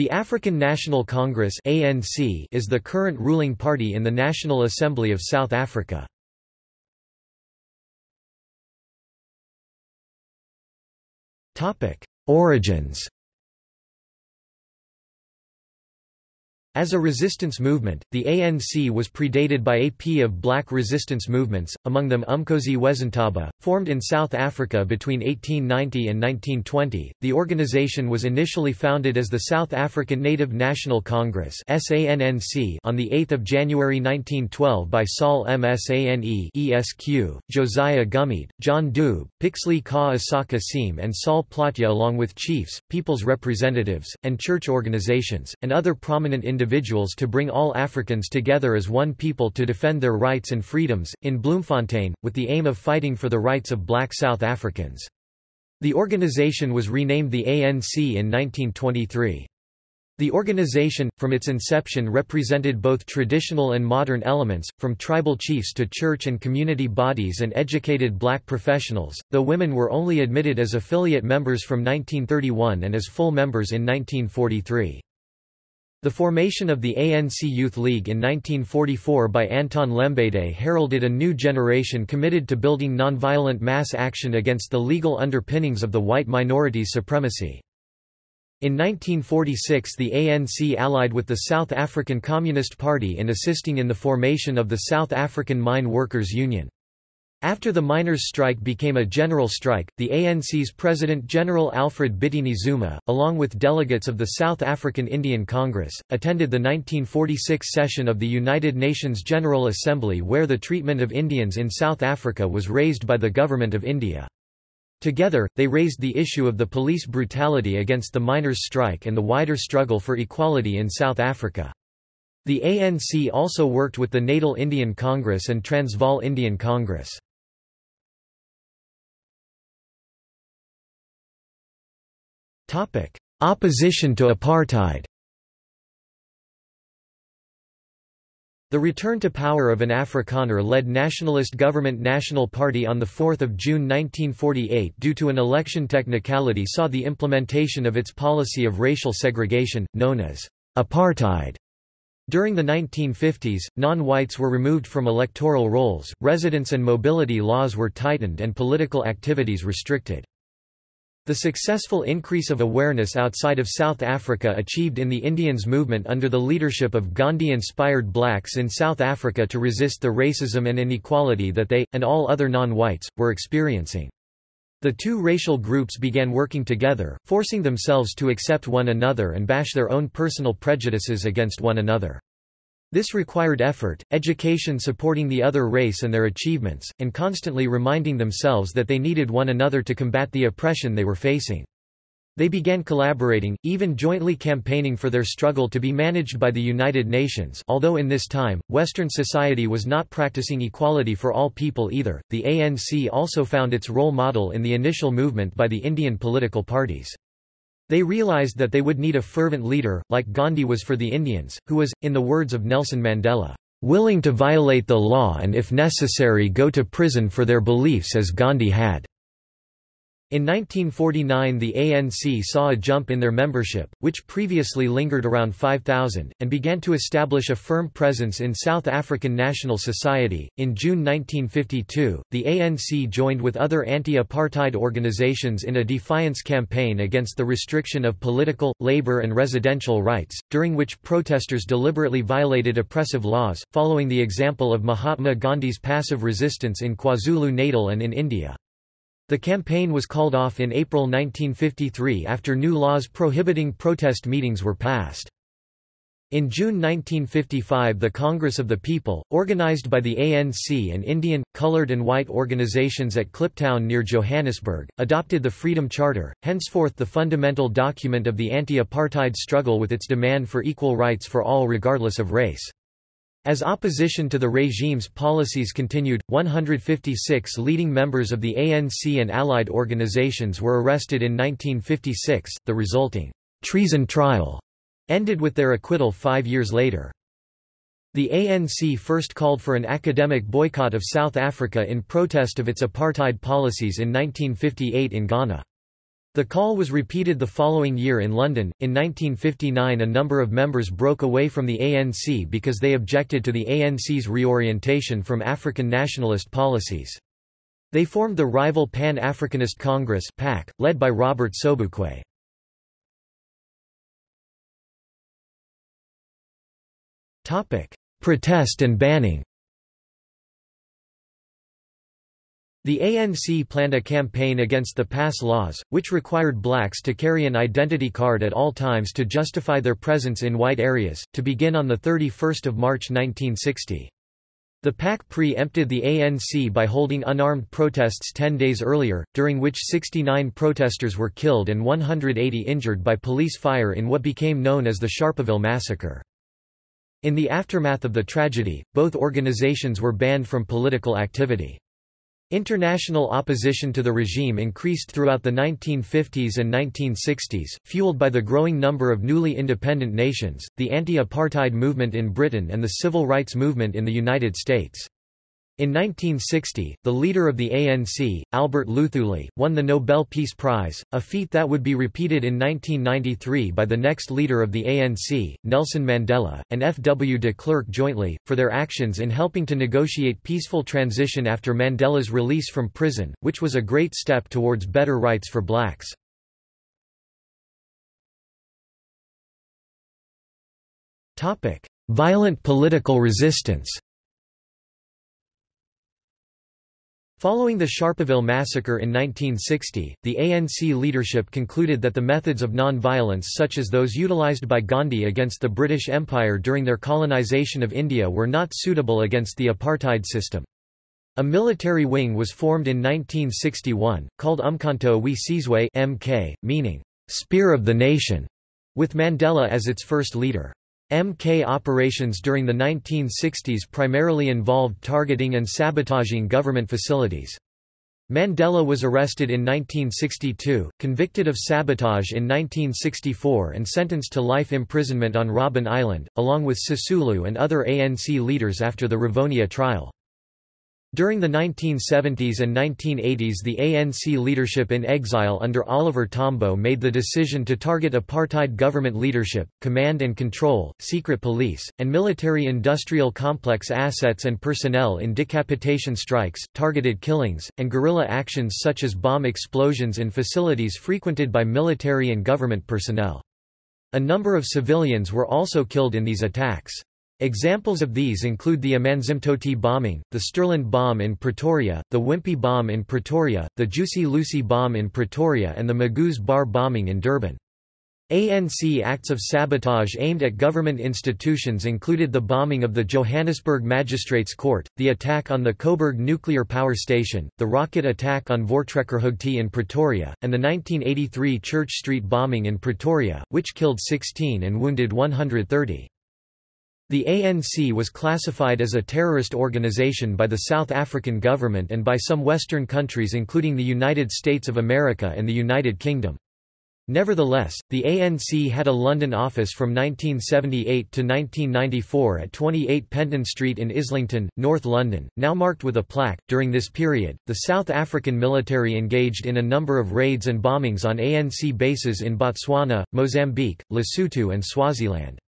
The African National Congress (ANC) is the current ruling party in the National Assembly of South Africa. Topic: Origins As a resistance movement, the ANC was predated by a p of black resistance movements, among them Umkhosi Wezentaba, formed in South Africa between 1890 and 1920. The organization was initially founded as the South African Native National Congress (SANNC) on the 8th of January 1912 by Saul Msane (ESQ), Josiah Gumede, John Dube, Pixley Ka Isaka Seme, and Sol Plaatje, along with chiefs, people's representatives, and church organizations, and other prominent individuals to bring all Africans together as one people to defend their rights and freedoms, in Bloemfontein, with the aim of fighting for the rights of black South Africans. The organization was renamed the ANC in 1923. The organization, from its inception represented both traditional and modern elements, from tribal chiefs to church and community bodies and educated black professionals, though women were only admitted as affiliate members from 1931 and as full members in 1943. The formation of the ANC Youth League in 1944 by Anton Lembede heralded a new generation committed to building nonviolent mass action against the legal underpinnings of the white minority's supremacy. In 1946 the ANC allied with the South African Communist Party in assisting in the formation of the South African Mine Workers Union. After the miners' strike became a general strike, the ANC's President-General Alfred Bitini Xuma, along with delegates of the South African Indian Congress, attended the 1946 session of the United Nations General Assembly where the treatment of Indians in South Africa was raised by the Government of India. Together, they raised the issue of the police brutality against the miners' strike and the wider struggle for equality in South Africa. The ANC also worked with the Natal Indian Congress and Transvaal Indian Congress. Topic: Opposition to apartheid. The return to power of an Afrikaner-led nationalist government National Party on 4 June 1948 due to an election technicality saw the implementation of its policy of racial segregation, known as apartheid. During the 1950s, non-whites were removed from electoral rolls, residence and mobility laws were tightened and political activities restricted. The successful increase of awareness outside of South Africa achieved in the Indians movement under the leadership of Gandhi inspired blacks in South Africa to resist the racism and inequality that they, and all other non-whites, were experiencing. The two racial groups began working together, forcing themselves to accept one another and bash their own personal prejudices against one another. This required effort, education supporting the other race and their achievements, and constantly reminding themselves that they needed one another to combat the oppression they were facing. They began collaborating, even jointly campaigning for their struggle to be managed by the United Nations although in this time, Western society was not practicing equality for all people either. The ANC also found its role model in the initial movement by the Indian political parties. They realized that they would need a fervent leader, like Gandhi was for the Indians, who was, in the words of Nelson Mandela, "...willing to violate the law and if necessary go to prison for their beliefs as Gandhi had." In 1949 the ANC saw a jump in their membership, which previously lingered around 5,000, and began to establish a firm presence in South African National Society. In June 1952, the ANC joined with other anti-apartheid organizations in a defiance campaign against the restriction of political, labor and residential rights, during which protesters deliberately violated oppressive laws, following the example of Mahatma Gandhi's passive resistance in KwaZulu-Natal and in India. The campaign was called off in April 1953 after new laws prohibiting protest meetings were passed. In June 1955 the Congress of the People, organized by the ANC and Indian, colored and white organizations at Kliptown near Johannesburg, adopted the Freedom Charter, henceforth the fundamental document of the anti-apartheid struggle with its demand for equal rights for all regardless of race. As opposition to the regime's policies continued, 156 leading members of the ANC and allied organizations were arrested in 1956. The resulting treason trial ended with their acquittal five years later. The ANC first called for an academic boycott of South Africa in protest of its apartheid policies in 1958 in Ghana. The call was repeated the following year in London. In 1959, a number of members broke away from the ANC because they objected to the ANC's reorientation from African nationalist policies. They formed the rival Pan-Africanist Congress (PAC), led by Robert Sobukwe. Protest and banning. The ANC planned a campaign against the pass laws, which required blacks to carry an identity card at all times to justify their presence in white areas, to begin on 31 March 1960. The PAC pre-empted the ANC by holding unarmed protests ten days earlier, during which 69 protesters were killed and 180 injured by police fire in what became known as the Sharpeville Massacre. In the aftermath of the tragedy, both organizations were banned from political activity. International opposition to the regime increased throughout the 1950s and 1960s, fueled by the growing number of newly independent nations, the anti-apartheid movement in Britain and the civil rights movement in the United States. In 1960, the leader of the ANC, Albert Luthuli, won the Nobel Peace Prize, a feat that would be repeated in 1993 by the next leader of the ANC, Nelson Mandela, and F. W. de Klerk jointly, for their actions in helping to negotiate peaceful transition after Mandela's release from prison, which was a great step towards better rights for blacks. Violent political resistance Following the Sharpeville massacre in 1960, the ANC leadership concluded that the methods of non-violence such as those utilized by Gandhi against the British Empire during their colonization of India were not suitable against the apartheid system. A military wing was formed in 1961, called Umkhonto we Sizwe MK, meaning, "'Spear of the Nation", with Mandela as its first leader. MK operations during the 1960s primarily involved targeting and sabotaging government facilities. Mandela was arrested in 1962, convicted of sabotage in 1964 and sentenced to life imprisonment on Robben Island, along with Sisulu and other ANC leaders after the Rivonia trial. During the 1970s and 1980s the ANC leadership in exile under Oliver Tambo made the decision to target apartheid government leadership, command and control, secret police, and military-industrial complex assets and personnel in decapitation strikes, targeted killings, and guerrilla actions such as bomb explosions in facilities frequented by military and government personnel. A number of civilians were also killed in these attacks. Examples of these include the Amanzimtoti bombing, the Sterland bomb in Pretoria, the Wimpy bomb in Pretoria, the Juicy Lucy bomb in Pretoria and the Magoo's Bar bombing in Durban. ANC acts of sabotage aimed at government institutions included the bombing of the Johannesburg Magistrates Court, the attack on the Koeberg nuclear power station, the rocket attack on Voortrekkerhoogte in Pretoria, and the 1983 Church Street bombing in Pretoria, which killed 16 and wounded 130. The ANC was classified as a terrorist organization by the South African government and by some Western countries including the United States of America and the United Kingdom. Nevertheless, the ANC had a London office from 1978 to 1994 at 28 Penton Street in Islington, North London, now marked with a plaque. During this period, the South African military engaged in a number of raids and bombings on ANC bases in Botswana, Mozambique, Lesotho, and Swaziland.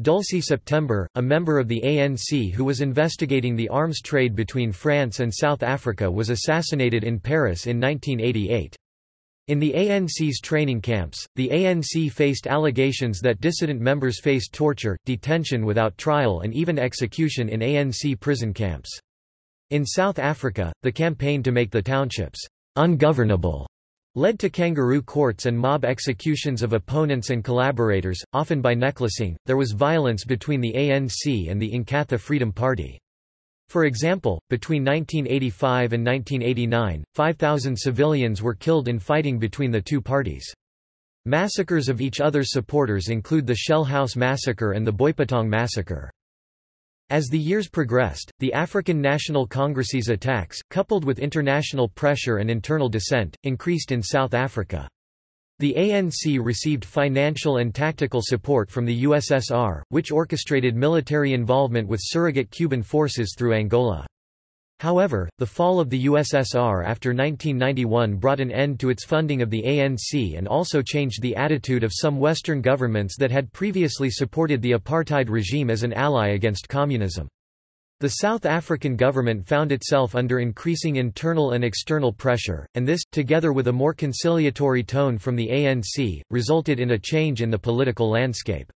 Dulcie September, a member of the ANC who was investigating the arms trade between France and South Africa was assassinated in Paris in 1988. In the ANC's training camps, the ANC faced allegations that dissident members faced torture, detention without trial and even execution in ANC prison camps. In South Africa, the campaign to make the townships ungovernable led to kangaroo courts and mob executions of opponents and collaborators, often by necklacing. There was violence between the ANC and the Inkatha Freedom Party. For example, between 1985 and 1989, 5,000 civilians were killed in fighting between the two parties. Massacres of each other's supporters include the Shell House Massacre and the Boipatong Massacre. As the years progressed, the African National Congress's attacks, coupled with international pressure and internal dissent, increased in South Africa. The ANC received financial and tactical support from the USSR, which orchestrated military involvement with surrogate Cuban forces through Angola. However, the fall of the USSR after 1991 brought an end to its funding of the ANC and also changed the attitude of some Western governments that had previously supported the apartheid regime as an ally against communism. The South African government found itself under increasing internal and external pressure, and this, together with a more conciliatory tone from the ANC, resulted in a change in the political landscape.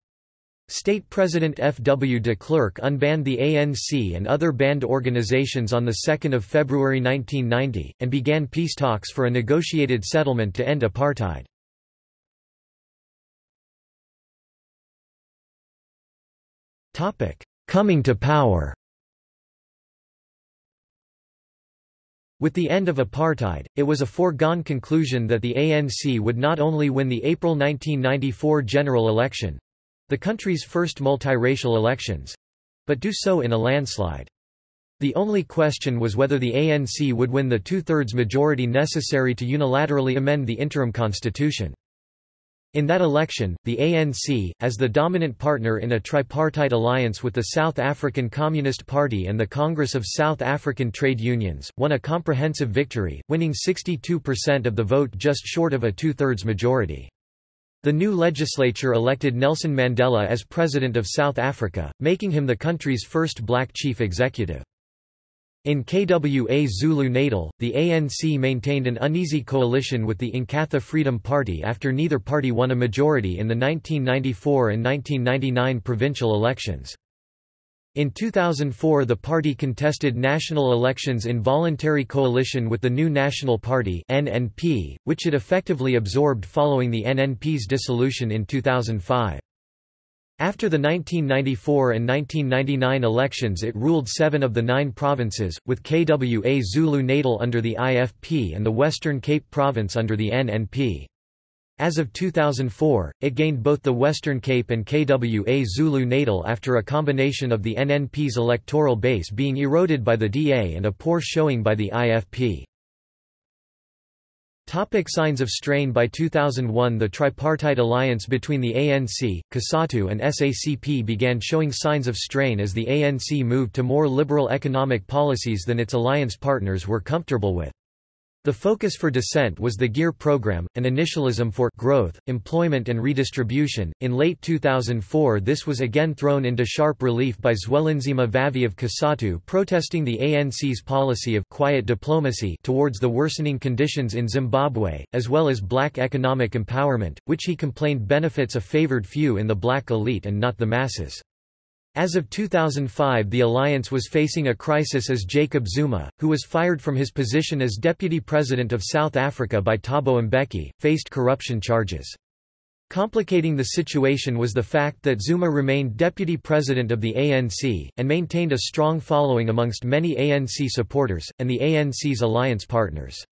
State President F. W. de Klerk unbanned the ANC and other banned organizations on 2 February 1990, and began peace talks for a negotiated settlement to end apartheid. Coming to power With the end of apartheid, it was a foregone conclusion that the ANC would not only win the April 1994 general election—the country's first multiracial elections—but do so in a landslide. The only question was whether the ANC would win the two-thirds majority necessary to unilaterally amend the interim constitution. In that election, the ANC, as the dominant partner in a tripartite alliance with the South African Communist Party and the Congress of South African Trade Unions, won a comprehensive victory, winning 62% of the vote just short of a two-thirds majority. The new legislature elected Nelson Mandela as President of South Africa, making him the country's first black chief executive. In KwaZulu-Natal, the ANC maintained an uneasy coalition with the Inkatha Freedom Party after neither party won a majority in the 1994 and 1999 provincial elections. In 2004 the party contested national elections in voluntary coalition with the New National Party NNP, which it effectively absorbed following the NNP's dissolution in 2005. After the 1994 and 1999 elections it ruled seven of the nine provinces, with KwaZulu-Natal under the IFP and the Western Cape Province under the NNP. As of 2004, it gained both the Western Cape and KwaZulu-Natal after a combination of the NNP's electoral base being eroded by the DA and a poor showing by the IFP. Topic signs of strain By 2001 the tripartite alliance between the ANC, COSATU and SACP began showing signs of strain as the ANC moved to more liberal economic policies than its alliance partners were comfortable with. The focus for dissent was the GEAR program, an initialism for growth, employment and redistribution. In late 2004 this was again thrown into sharp relief by Zwelinzima Vavi of COSATU protesting the ANC's policy of quiet diplomacy towards the worsening conditions in Zimbabwe, as well as black economic empowerment, which he complained benefits a favored few in the black elite and not the masses. As of 2005 the alliance was facing a crisis as Jacob Zuma, who was fired from his position as deputy president of South Africa by Thabo Mbeki, faced corruption charges. Complicating the situation was the fact that Zuma remained deputy president of the ANC, and maintained a strong following amongst many ANC supporters, and the ANC's alliance partners.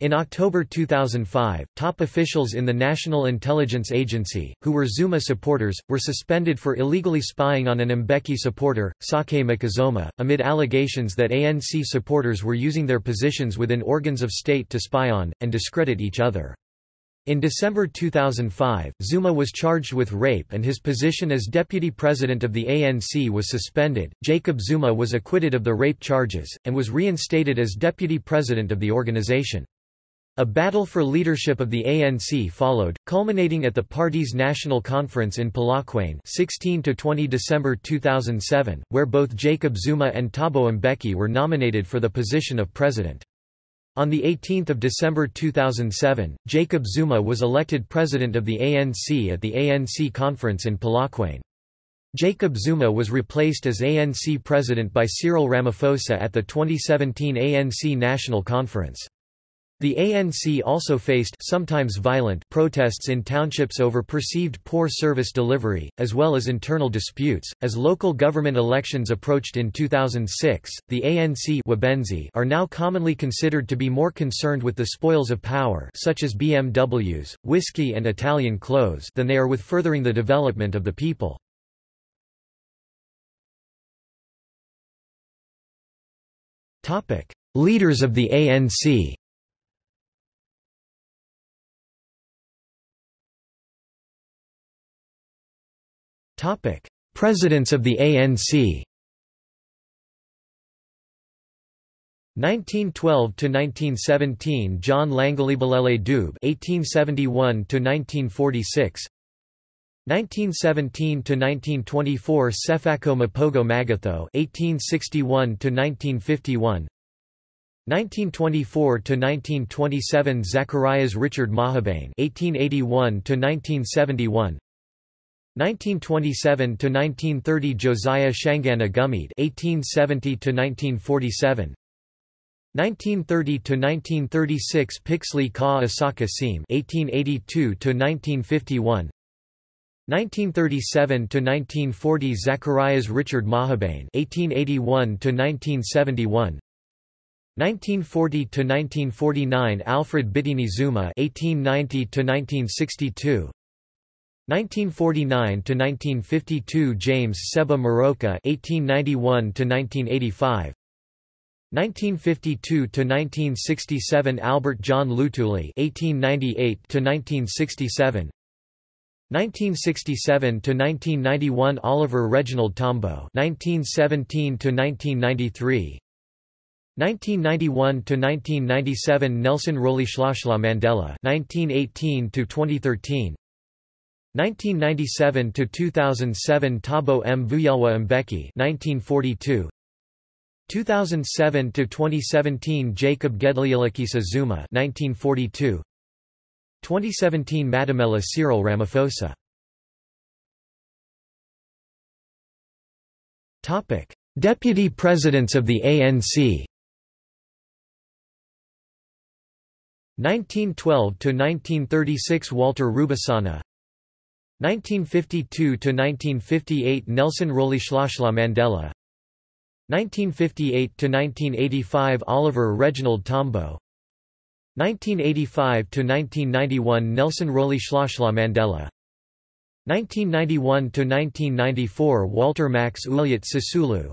In October 2005, top officials in the National Intelligence Agency, who were Zuma supporters, were suspended for illegally spying on an Mbeki supporter, Saki Macozoma, amid allegations that ANC supporters were using their positions within organs of state to spy on, and discredit each other. In December 2005, Zuma was charged with rape and his position as deputy president of the ANC was suspended. Jacob Zuma was acquitted of the rape charges, and was reinstated as deputy president of the organization. A battle for leadership of the ANC followed, culminating at the party's national conference in Polokwane 16–20 December 2007, where both Jacob Zuma and Thabo Mbeki were nominated for the position of president. On 18 December 2007, Jacob Zuma was elected president of the ANC at the ANC conference in Polokwane. Jacob Zuma was replaced as ANC president by Cyril Ramaphosa at the 2017 ANC National Conference. The ANC also faced sometimes violent protests in townships over perceived poor service delivery, as well as internal disputes. As local government elections approached in 2006, the ANC are now commonly considered to be more concerned with the spoils of power such as BMWs, whiskey and Italian clothes than they are with furthering the development of the people. Leaders of the ANC Topic: Presidents of the ANC. 1912 to 1917 John Langalibalele Dube 1871 to 1946 1917 to 1924 Sefako Mapogo Makgatho 1861 to 1951 1924 to 1927 Zacharias Richard Mahabane 1881 to 1971 1927 to 1930 Josiah Tshangana Gumede 1870 to 1947 1930 to 1936 Pixley Ka Isaka Seme 1882 to 1951 1937 to 1940 Zacharias Richard Mahabane 1881 to 1971 1940 to 1949 Alfred Bitini Xuma 1890 to 1962 1949 to 1952 James Sebe Moroka 1891 to 1985 1952 to 1967 Albert John Lutuli 1898 to 1967 1967 to 1991 Oliver Reginald Tambo 1917 to 1993 1991 to 1997 Nelson Rolihlahla Mandela 1918 to 2013 1997 to 2007 Thabo Mvuyelwa Mbeki 1942 2007 to 2017 Jacob Gedleyihlekisa Zuma 1942 2017 Matamela Cyril Ramaphosa. Topic Deputy Presidents of the ANC 1912 to 1936 Walter Rubusana 1952 to 1958 Nelson Rolihlahla Mandela. 1958 to 1985 Oliver Reginald Tambo 1985 to 1991 Nelson Rolihlahla Mandela. 1991 to 1994 Walter Max Ulyat Sisulu.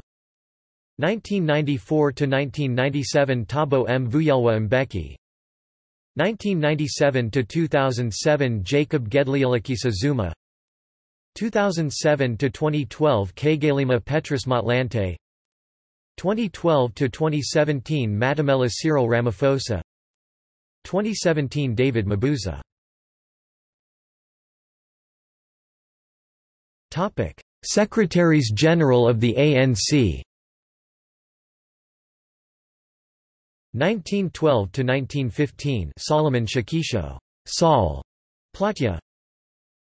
1994 to 1997 Thabo Mvuyelwa Mbeki 1997 to 2007 Jacob Gedleyihlekisa Zuma. 2007 to 2012 Kgalema Petrus Motlanthe. 2012 to 2017 Matamela Cyril Ramaphosa. 2017 David Mabuza. Topic Secretaries General of the ANC 1912 to 1915 Solomon Tshekisho Saul Plaatje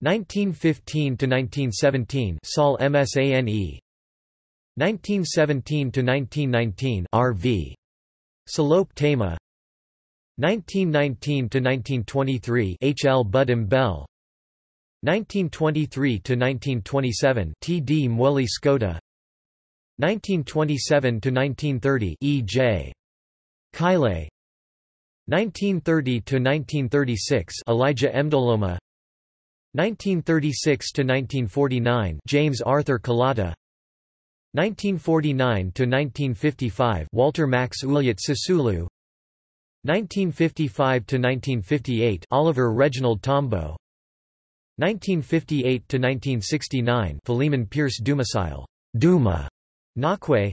1915 to 1917 Saul Msane. 1917 to 1919 RV Selope Thema. 1919 to 1923 HL Bud Bell. 1923 to 1927 TD Mweli Skota 1927 to 1930 EJ Khaile 1930 to 1936 Elijah Mdolomba. 1936 to 1949 James Arthur Calata 1949 to 1955 Walter Max Ulyat Sisulu. 1955 to 1958 Oliver Reginald Tambo. 1958 to 1969 Philemon Pierce Dumasile Duma. Nokwe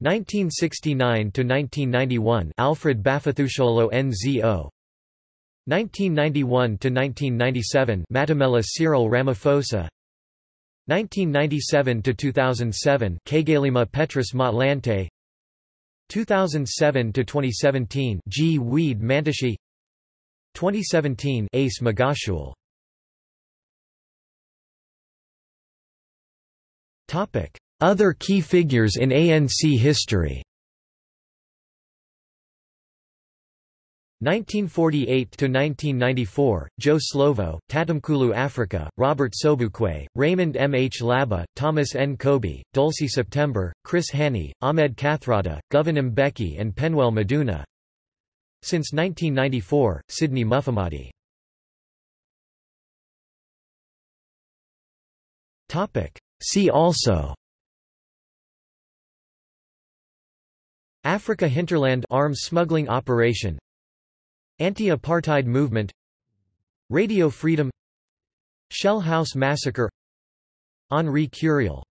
1969 to 1991 Alfred Baphethuxolo Nzo 1991 to 1997 Matamela Cyril Ramaphosa. 1997 to 2007 Kgalema Petrus Motlanthe. 2007 to 2017 Gwede Mantashe 2017 Ace Magashule Topic Other key figures in ANC history 1948–1994, Joe Slovo, Tatamkulu Africa, Robert Sobukwe, Raymond Mhlaba, Thomas Nkobi, Dulcie September, Chris Hani, Ahmed Kathrada, Govan Mbeki and Penuell Maduna Since 1994, Sidney Mufamadi See also Africa hinterland arms smuggling operation Anti-apartheid movement Radio Freedom Shell House Massacre Henri Curiel